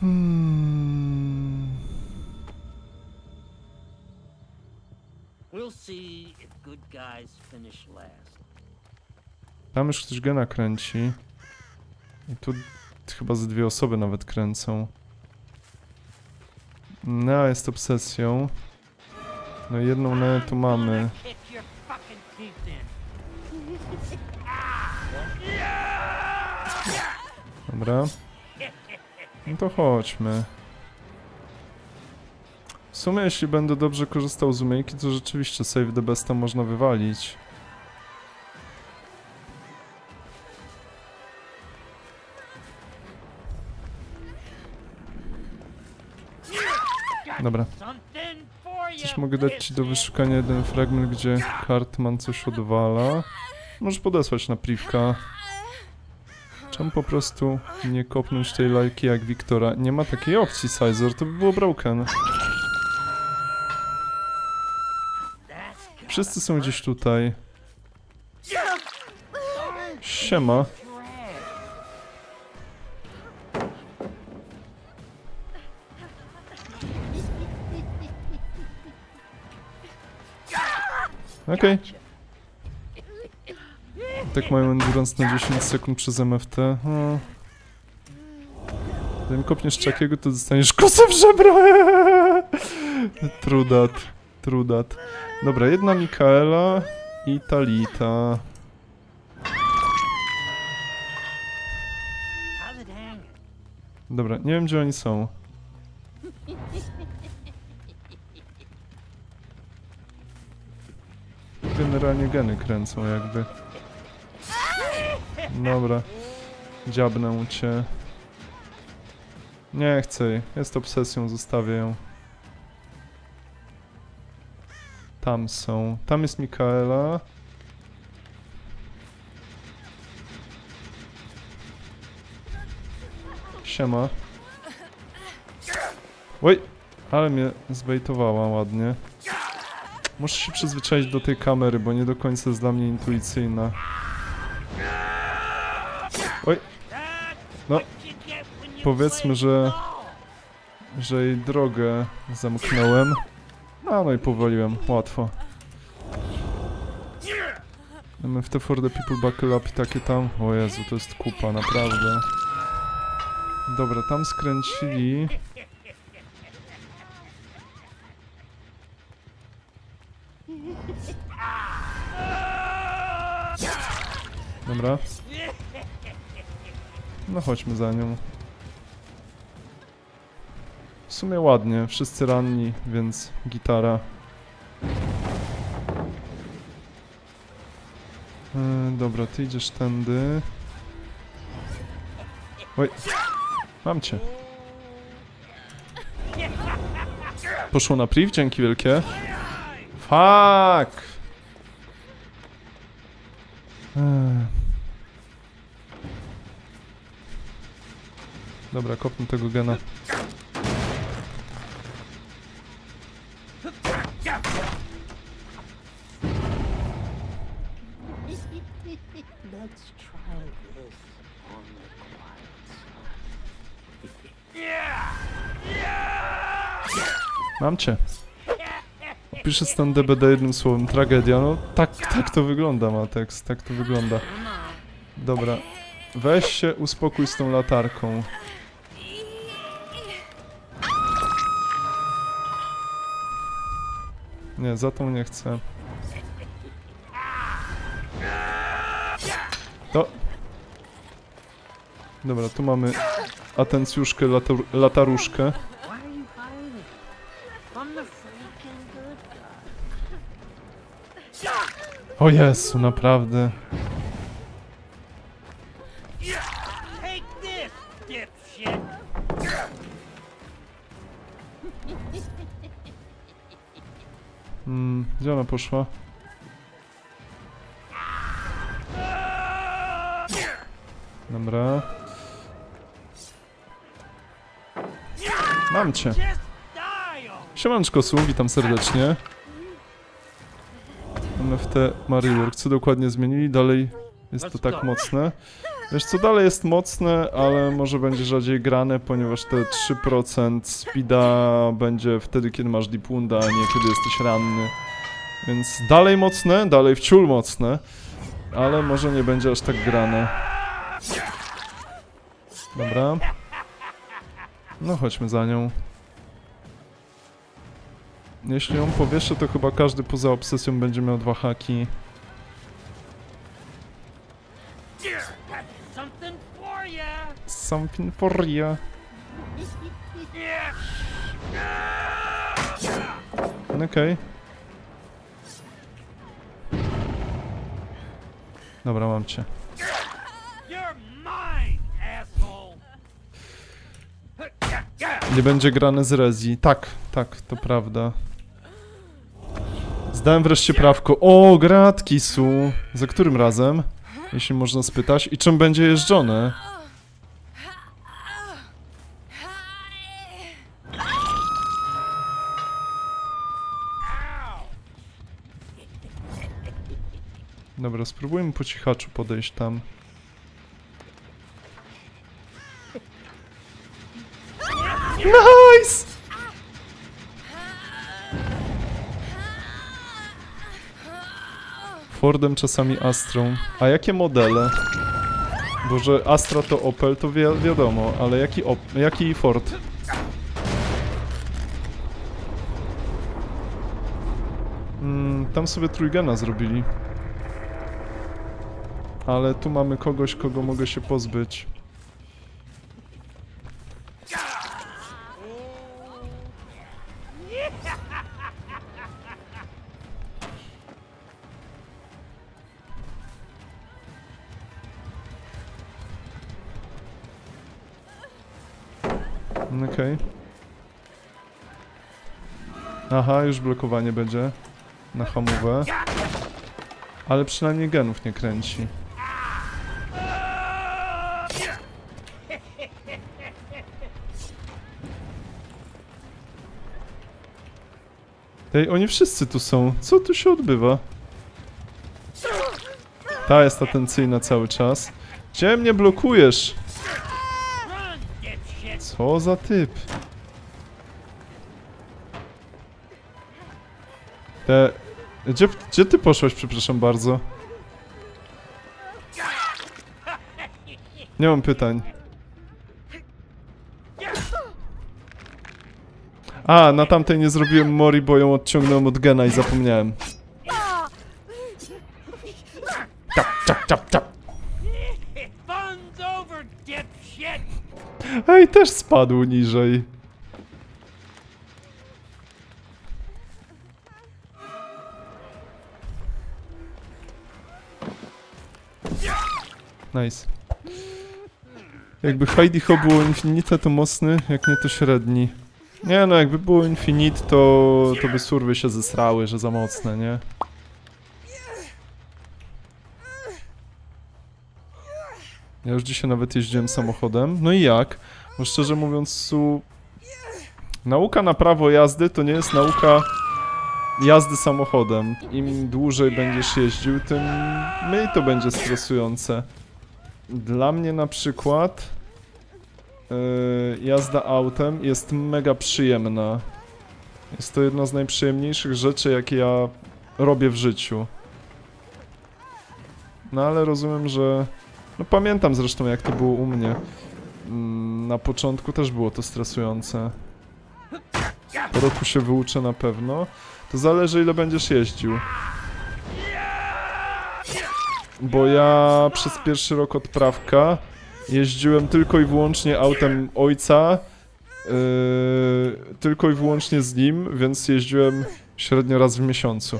Hmm. Last. Tam już ktoś gena kręci. I tu chyba ze dwie osoby nawet kręcą. No, jest obsesją. No jedną ne tu mamy. Dobra. No to chodźmy. W sumie jeśli będę dobrze korzystał z umiejki, to rzeczywiście save the besta można wywalić. Dobra. Też mogę dać ci do wyszukania jeden fragment, gdzie Cartman coś odwala. Możesz podesłać na privka. Czemu po prostu nie kopnąć tej lajki jak Wiktora? Nie ma takiej opcji, Sizor, to by było broken. Wszyscy są gdzieś tutaj. Siema. Okej. Tak mają endurance na 10 sekund przez MFT. No. Zanim kopniesz czakiego, to dostaniesz kosę w żebra. Trudat. Trudat. Dobra, jedna Mikaela i Talita. Dobra, nie wiem gdzie oni są. Generalnie geny kręcą jakby. Dobra. Dziabnę cię. Nie chcę. Jest obsesją, zostawię ją. Tam są. Tam jest Mikaela. Siema. Oj, ale mnie zbejtowała ładnie. Muszę się przyzwyczaić do tej kamery, bo nie do końca jest dla mnie intuicyjna. Oj, no, powiedzmy, że, że jej drogę zamknąłem. A no i powoliłem, łatwo. MFT for the people buckle up i takie tam. O Jezu, to jest kupa, naprawdę. Dobra, tam skręcili. Dobra. No chodźmy za nią. W sumie ładnie, wszyscy ranni, więc gitara. E, dobra, ty idziesz tędy. Oj, mam cię. Poszło na priv, dzięki wielkie. Fuck! Ech. Dobra, kopnę tego gena. Mam cię. Opiszę stan DBD jednym słowem. Tragedia. No tak, tak to wygląda, Matex. Tak to wygląda. Dobra. Weź się, uspokój z tą latarką. Nie, za tą nie chcę. To. Dobra, tu mamy atencjuszkę, latar lataruszkę. O Jezu, naprawdę. Ona poszła? Dobra. Mam cię. Siemanczko, Su, witam serdecznie. MFT Marywork. Co dokładnie zmienili? Dalej jest to tak mocne. Wiesz co, dalej jest mocne, ale może będzie rzadziej grane, ponieważ te 3% speeda będzie wtedy, kiedy masz deep wounda, a nie kiedy jesteś ranny. Więc dalej mocne, dalej wciul mocne, ale może nie będzie aż tak grane. Dobra. No chodźmy za nią. Jeśli ją powieszę, to chyba każdy poza obsesją będzie miał dwa haki. Something for you. Okej. Dobra, mam cię. Nie będzie grane z Rezi. Tak, tak, to prawda. Zdałem wreszcie prawko. O, gratki su. Za którym razem? Jeśli można spytać. I czym będzie jeżdżone? Dobra, spróbujmy po cichaczu podejść tam. Nice! Fordem czasami Astrą. A jakie modele? Bo że Astra to Opel to wi wiadomo, ale jaki, op jaki Ford? Mm, tam sobie trójgena zrobili. Ale tu mamy kogoś, kogo mogę się pozbyć. Okej. Aha, już blokowanie będzie na hamówę. Ale przynajmniej genów nie kręci. Ej, oni wszyscy tu są. Co tu się odbywa? Ta jest atencyjna cały czas. Gdzie mnie blokujesz? Co za typ? Te... Gdzie, gdzie ty poszłaś, przepraszam bardzo? Nie mam pytań. A, na tamtej nie zrobiłem mori, bo ją odciągnąłem od gena i zapomniałem. Ciap. Fun's over, dipshit. Ej, też spadł niżej. Nice. Jakby Heidi Ho było Infinite, to mocny, jak nie to średni. Nie no, jakby było Infinite, to, to by surwy się zesrały, że za mocne, nie? Ja już dzisiaj nawet jeździłem samochodem. No i jak? Bo szczerze mówiąc, su... Nauka na prawo jazdy to nie jest nauka jazdy samochodem. Im dłużej będziesz jeździł, tym mniej to będzie stresujące. Dla mnie na przykład jazda autem jest mega przyjemna. Jest to jedna z najprzyjemniejszych rzeczy, jakie ja robię w życiu. No ale rozumiem, że... No pamiętam zresztą jak to było u mnie. Mm, Na początku też było to stresujące. Po roku się wyuczę na pewno. To zależy ile będziesz jeździł. Bo ja przez pierwszy rok odprawka jeździłem tylko i wyłącznie autem ojca. Yy, tylko i wyłącznie z nim, więc jeździłem średnio raz w miesiącu.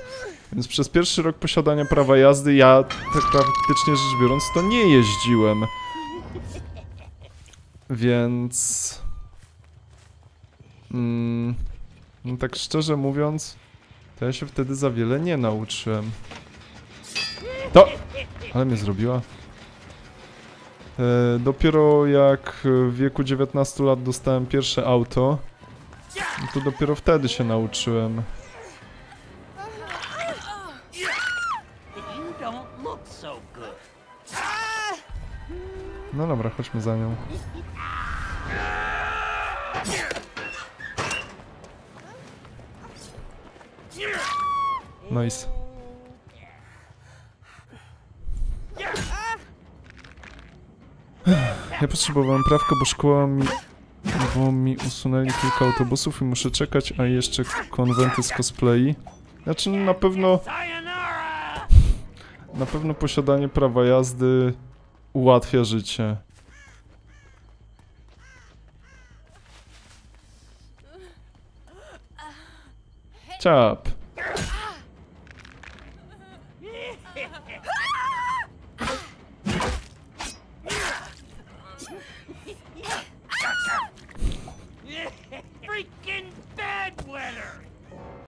Więc przez pierwszy rok posiadania prawa jazdy ja tak praktycznie rzecz biorąc to nie jeździłem. Więc... Mm, no tak szczerze mówiąc, to ja się wtedy za wiele nie nauczyłem. To! Ale mnie zrobiła. E, dopiero jak w wieku 19 lat dostałem pierwsze auto, to dopiero wtedy się nauczyłem. No dobra, chodźmy za nią. Nice. Ja potrzebowałem prawka, bo szkoła mi... Bo mi usunęli kilka autobusów i muszę czekać, a jeszcze konwenty z cosplay. Znaczy na pewno... Na pewno posiadanie prawa jazdy ułatwia życie. Ciap.